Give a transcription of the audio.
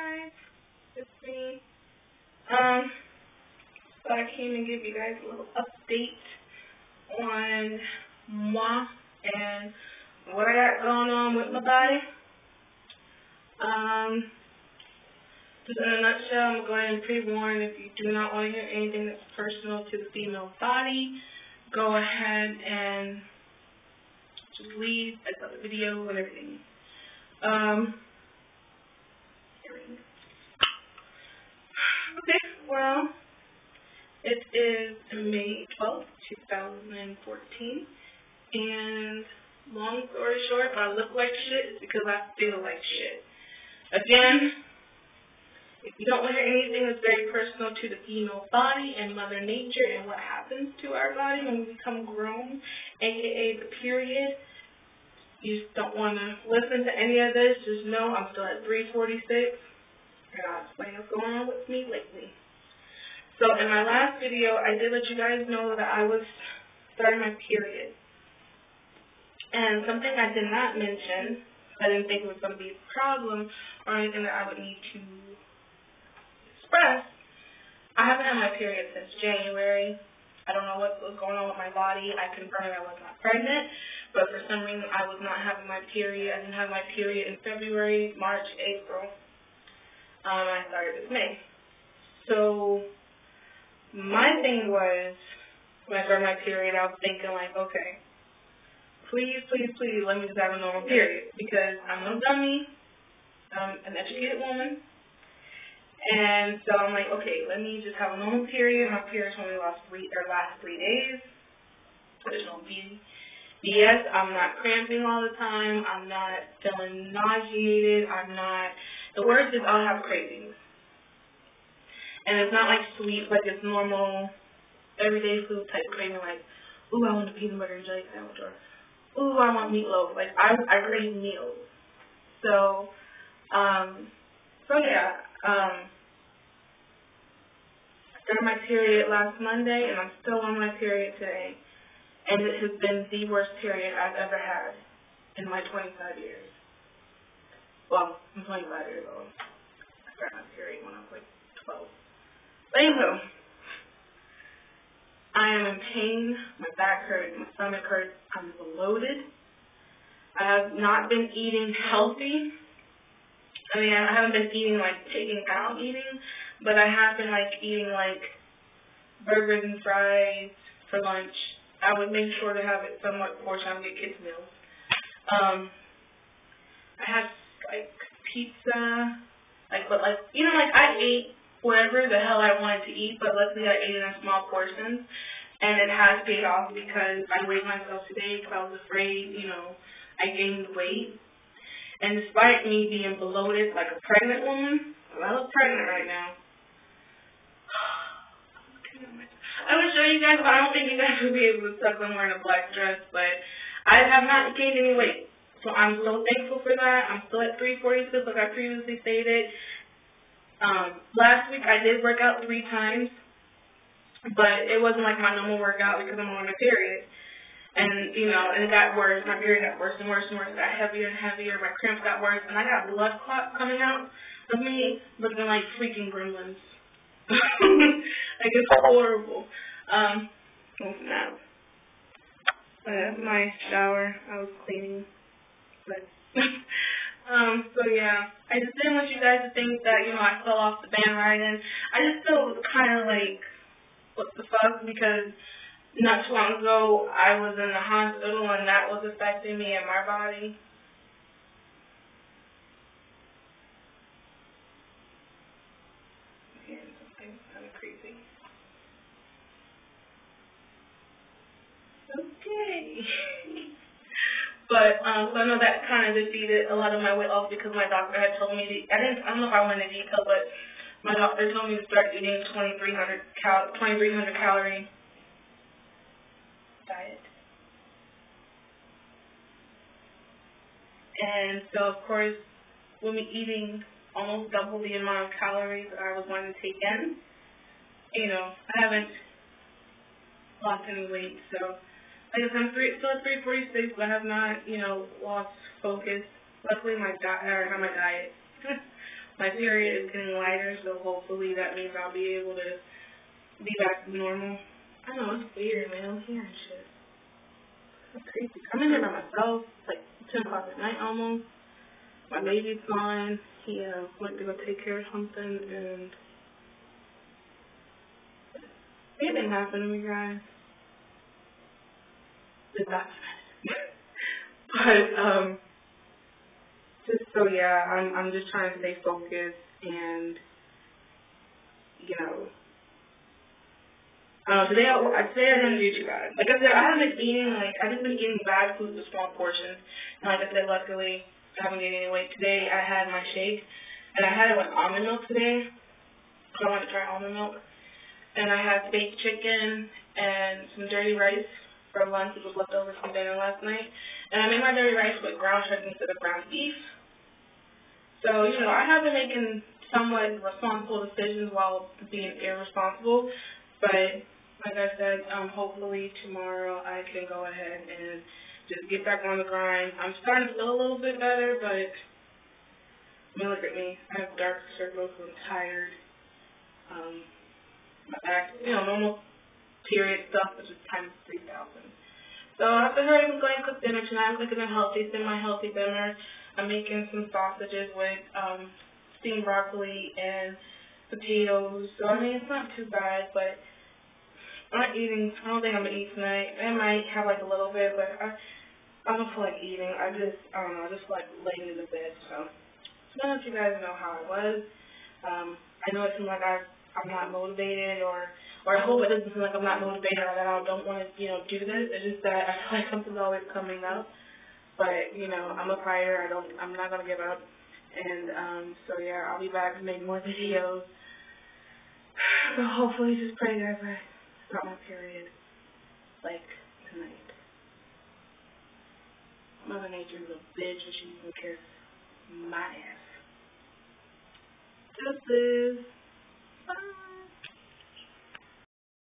guys, it's me. Um, so I came and give you guys a little update on moi and what I got going on with my body. Um, just in a nutshell, I'm going to pre-warn if you do not want to hear anything that's personal to the female body, go ahead and just leave, exit the video and everything. Um, okay, well, it is May twelfth, two thousand and fourteen, and long story short, I look like shit, it's because I feel like shit. Again, if you don't hear anything that's very personal to the female body and Mother Nature and what happens to our body when we become grown, aka the period, you don't want to listen to any of this, just know I'm still at 346, and I'll explain what's going on with me lately. So in my last video, I did let you guys know that I was starting my period. And something I did not mention, I didn't think it was going to be a problem or anything that I would need to express, I haven't had my period since January. I don't know what was going on with my body. I confirmed I was not pregnant. But for some reason, I was not having my period. I didn't have my period in February, March, April. Um, I started this May. So my thing was, when I started my period, I was thinking like, okay, please, please, please, let me just have a normal period because I'm no dummy. I'm an educated woman. And so I'm like, okay, let me just have a normal period. My period's only last three or last three days. There's no B Yes, I'm not cramping all the time. I'm not feeling nauseated. I'm not. The worst is I'll have cravings, and it's not like sweet, like it's normal, everyday food type craving. Like, ooh, I want a peanut butter and jelly sandwich, or ooh, I want meatloaf. Like I, I crave meals. So, um, so yeah, um, I started my period last Monday, and I'm still on my period today and it has been the worst period I've ever had in my 25 years. Well, I'm 25 years old. I started my period when I was like 12. But anywho, I am in pain. My back hurts. My stomach hurts. I'm bloated. I have not been eating healthy. I mean, I haven't been eating like taking out eating, but I have been like eating like burgers and fries for lunch I would make sure to have it somewhat before time to get kids meals. Um, I had like pizza, like but like you know like I ate whatever the hell I wanted to eat, but luckily I ate in a small portions, and it has paid off because I weighed myself today because I was afraid you know I gained weight, and despite me being bloated like a pregnant woman, I look pregnant right now. I would show you guys, but I don't think you guys would be able to suck when wearing a black dress. But I have not gained any weight, so I'm so thankful for that. I'm still at 346, like I previously stated. Um, last week I did work out three times, but it wasn't like my normal workout because I'm on a period. And, you know, it got worse. My period got worse and worse and worse. It got heavier and heavier. My cramps got worse. And I got blood clots coming out of me looking like freaking gremlins. like it's horrible. Um, oh snap. Uh, my shower, I was cleaning, but um, so yeah, I just didn't want you guys to think that you know I fell off the bandwagon. I just feel kind of like what the fuck because not too long ago I was in the hospital and that was affecting me and my body. Yay. But um, so I know that kind of defeated a lot of my weight loss because my doctor had told me to, I didn't I don't know if I went into detail, but my doctor told me to start eating 2,300 cal 2,300 calorie diet. And so of course, when we eating almost double the amount of calories I was wanting to take in, you know, I haven't lost any weight, so like I said, I'm three, still at 346, but I have not, you know, lost focus. Luckily, my diet, or not my diet, my period is getting lighter, so hopefully that means I'll be able to be back to normal. I know it's weird, man. I'm hearing shit. That's crazy. I'm in here by myself. It's like ten o'clock at night almost. My baby's gone. He uh, went to go take care of something, and anything happened to me, guys. It's documented. but um, just so yeah, I'm I'm just trying to stay focused and you know um, today I, today I didn't do too bad. Like I said, I haven't been eating like I haven't been eating bad food with small portions. And like I said, luckily I haven't gained any weight. Today I had my shake, and I had it with almond milk today. I wanted to try almond milk, and I had baked chicken and some dirty rice for lunch, which was left over from dinner last night. And I made my dirty rice with ground turkey instead of ground beef. So you know I have been making somewhat responsible decisions while being irresponsible, but like I said, um, hopefully tomorrow I can go ahead and just get back on the grind. I'm starting to feel a little bit better, but I mean, look at me. I have dark circles. I'm tired. Um, my back, you know, normal period stuff is just times 3,000. So I figured I was going to cook dinner tonight. I'm cooking a healthy, semi-healthy dinner. I'm making some sausages with um, steamed broccoli and potatoes. So I mean, it's not too bad, but I'm not eating. I don't think I'm gonna eat tonight. I might have like a little bit, but I I don't feel like eating. I just I don't know. I just like laying in the bed. So to let you guys know how I was. Um, I know it seems like I I'm not motivated or or I hope it doesn't seem like I'm not motivated or that I don't want to you know do this. It's just that I feel like something's always coming up. But you know I'm a fighter. I don't I'm not gonna give up. And um, so yeah, I'll be back to make more videos. So hopefully, just pray that I not my period, like tonight. Mother Nature's a bitch and she's gonna kiss my ass. Deuces.